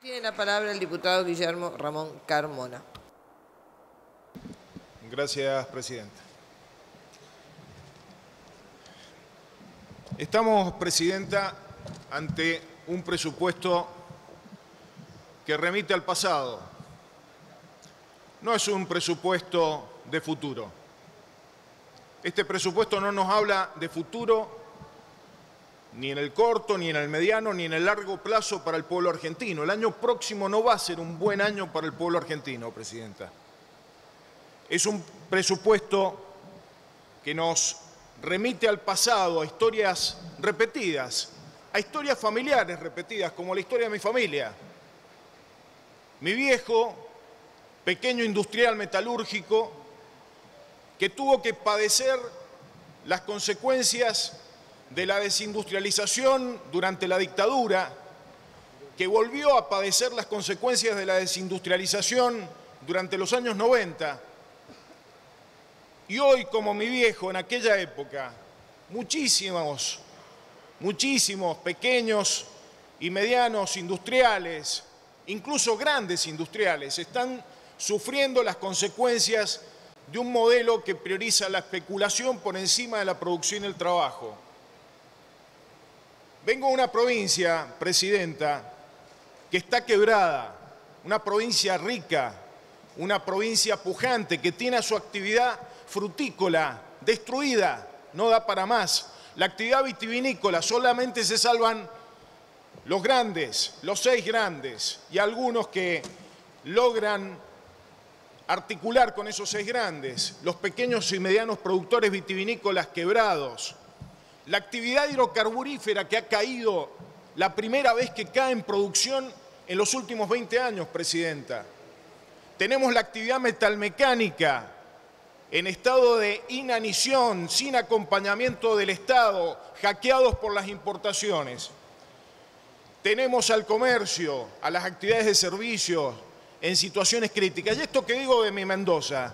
Tiene la palabra el diputado Guillermo Ramón Carmona. Gracias, Presidenta. Estamos, Presidenta, ante un presupuesto que remite al pasado. No es un presupuesto de futuro. Este presupuesto no nos habla de futuro ni en el corto, ni en el mediano, ni en el largo plazo para el pueblo argentino. El año próximo no va a ser un buen año para el pueblo argentino, Presidenta. Es un presupuesto que nos remite al pasado, a historias repetidas, a historias familiares repetidas, como la historia de mi familia. Mi viejo, pequeño industrial metalúrgico, que tuvo que padecer las consecuencias de la desindustrialización durante la dictadura, que volvió a padecer las consecuencias de la desindustrialización durante los años 90. Y hoy, como mi viejo en aquella época, muchísimos, muchísimos pequeños y medianos industriales, incluso grandes industriales, están sufriendo las consecuencias de un modelo que prioriza la especulación por encima de la producción y el trabajo. Vengo de una provincia, Presidenta, que está quebrada, una provincia rica, una provincia pujante, que tiene su actividad frutícola destruida, no da para más. La actividad vitivinícola solamente se salvan los grandes, los seis grandes, y algunos que logran articular con esos seis grandes, los pequeños y medianos productores vitivinícolas quebrados, la actividad hidrocarburífera que ha caído la primera vez que cae en producción en los últimos 20 años, Presidenta. Tenemos la actividad metalmecánica en estado de inanición, sin acompañamiento del Estado, hackeados por las importaciones. Tenemos al comercio, a las actividades de servicios en situaciones críticas. Y esto que digo de mi Mendoza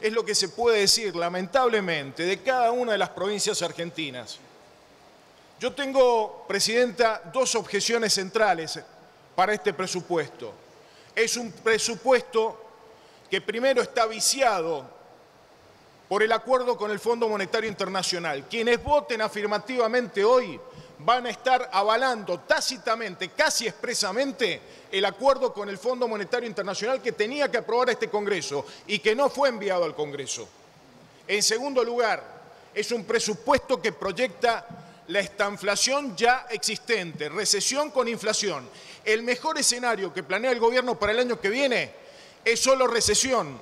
es lo que se puede decir, lamentablemente, de cada una de las provincias argentinas. Yo tengo, Presidenta, dos objeciones centrales para este presupuesto. Es un presupuesto que primero está viciado por el acuerdo con el Fondo Monetario Internacional. Quienes voten afirmativamente hoy van a estar avalando tácitamente, casi expresamente, el acuerdo con el Fondo Monetario Internacional que tenía que aprobar este Congreso y que no fue enviado al Congreso. En segundo lugar, es un presupuesto que proyecta la estanflación ya existente, recesión con inflación. El mejor escenario que planea el gobierno para el año que viene es solo recesión,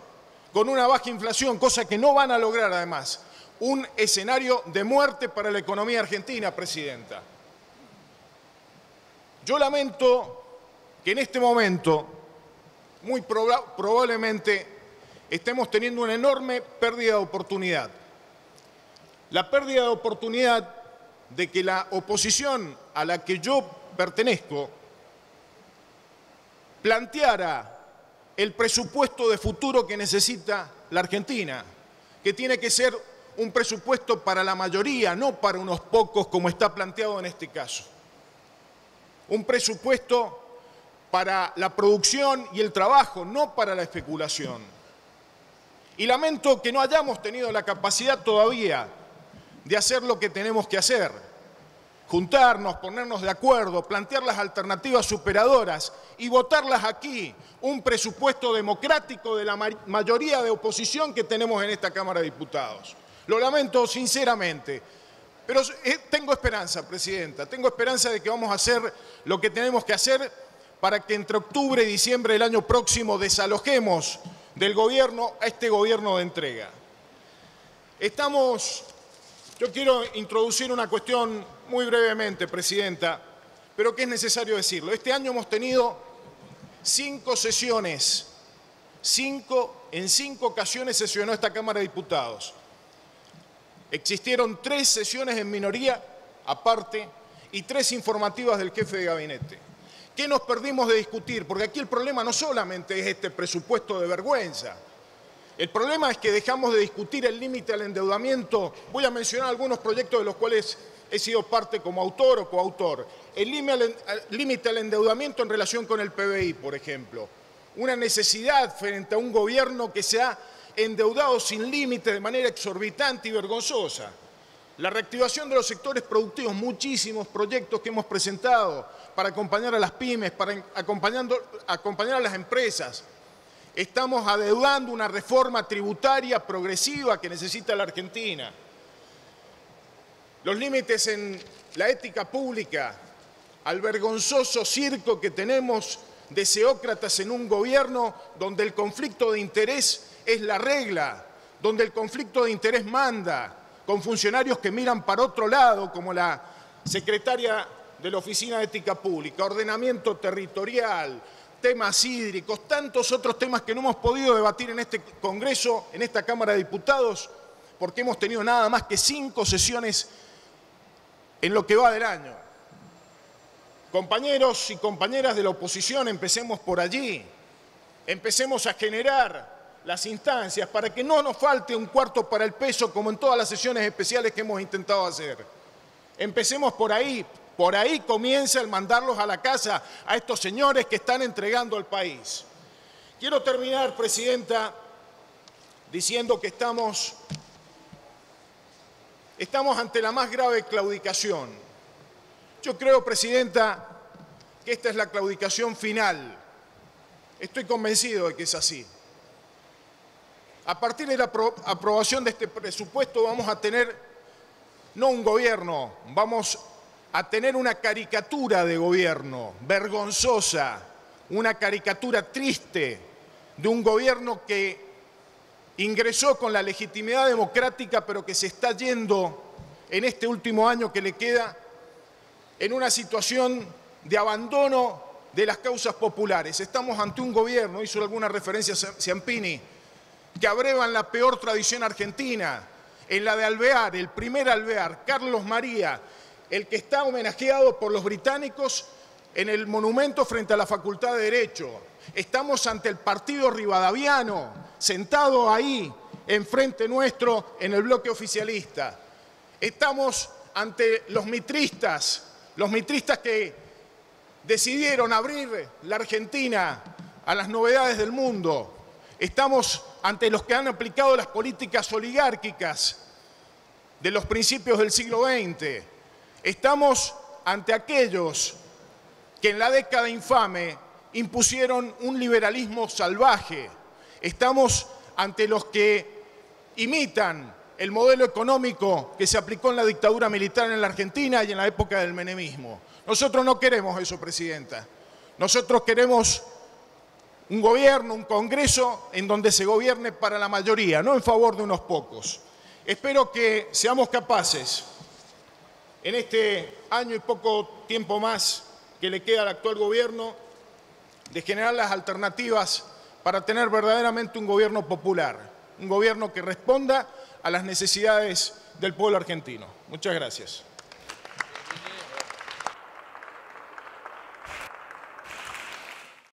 con una baja inflación, cosa que no van a lograr además. Un escenario de muerte para la economía argentina, Presidenta. Yo lamento que en este momento, muy probablemente, estemos teniendo una enorme pérdida de oportunidad. La pérdida de oportunidad de que la oposición a la que yo pertenezco planteara el presupuesto de futuro que necesita la Argentina, que tiene que ser un presupuesto para la mayoría, no para unos pocos como está planteado en este caso. Un presupuesto para la producción y el trabajo, no para la especulación. Y lamento que no hayamos tenido la capacidad todavía de hacer lo que tenemos que hacer, juntarnos, ponernos de acuerdo, plantear las alternativas superadoras y votarlas aquí, un presupuesto democrático de la mayoría de oposición que tenemos en esta Cámara de Diputados. Lo lamento sinceramente, pero eh, tengo esperanza, Presidenta, tengo esperanza de que vamos a hacer lo que tenemos que hacer para que entre octubre y diciembre del año próximo desalojemos del gobierno a este gobierno de entrega. Estamos yo quiero introducir una cuestión muy brevemente, Presidenta, pero que es necesario decirlo. Este año hemos tenido cinco sesiones, cinco, en cinco ocasiones sesionó esta Cámara de Diputados. Existieron tres sesiones en minoría aparte y tres informativas del jefe de gabinete. ¿Qué nos perdimos de discutir? Porque aquí el problema no solamente es este presupuesto de vergüenza, el problema es que dejamos de discutir el límite al endeudamiento. Voy a mencionar algunos proyectos de los cuales he sido parte como autor o coautor. El límite al endeudamiento en relación con el PBI, por ejemplo. Una necesidad frente a un gobierno que se ha endeudado sin límite de manera exorbitante y vergonzosa. La reactivación de los sectores productivos, muchísimos proyectos que hemos presentado para acompañar a las pymes, para acompañar a las empresas. Estamos adeudando una reforma tributaria progresiva que necesita la Argentina. Los límites en la ética pública, al vergonzoso circo que tenemos de seócratas en un gobierno donde el conflicto de interés es la regla, donde el conflicto de interés manda, con funcionarios que miran para otro lado, como la secretaria de la Oficina de Ética Pública, ordenamiento territorial, temas hídricos, tantos otros temas que no hemos podido debatir en este Congreso, en esta Cámara de Diputados, porque hemos tenido nada más que cinco sesiones en lo que va del año. Compañeros y compañeras de la oposición, empecemos por allí. Empecemos a generar las instancias para que no nos falte un cuarto para el peso como en todas las sesiones especiales que hemos intentado hacer. Empecemos por ahí, por ahí comienza el mandarlos a la casa a estos señores que están entregando al país. Quiero terminar, Presidenta, diciendo que estamos, estamos ante la más grave claudicación yo creo, Presidenta, que esta es la claudicación final. Estoy convencido de que es así. A partir de la aprobación de este presupuesto vamos a tener no un gobierno, vamos a tener una caricatura de gobierno, vergonzosa, una caricatura triste de un gobierno que ingresó con la legitimidad democrática, pero que se está yendo en este último año que le queda en una situación de abandono de las causas populares. Estamos ante un gobierno, hizo alguna referencia Ciampini, que abrevan la peor tradición argentina, en la de Alvear, el primer Alvear, Carlos María, el que está homenajeado por los británicos en el monumento frente a la Facultad de Derecho. Estamos ante el partido rivadaviano, sentado ahí, enfrente nuestro, en el bloque oficialista. Estamos ante los mitristas, los mitristas que decidieron abrir la Argentina a las novedades del mundo. Estamos ante los que han aplicado las políticas oligárquicas de los principios del siglo XX. Estamos ante aquellos que en la década infame impusieron un liberalismo salvaje. Estamos ante los que imitan el modelo económico que se aplicó en la dictadura militar en la Argentina y en la época del menemismo. Nosotros no queremos eso, Presidenta. Nosotros queremos un gobierno, un Congreso en donde se gobierne para la mayoría, no en favor de unos pocos. Espero que seamos capaces, en este año y poco tiempo más que le queda al actual gobierno, de generar las alternativas para tener verdaderamente un gobierno popular, un gobierno que responda a las necesidades del pueblo argentino. Muchas gracias.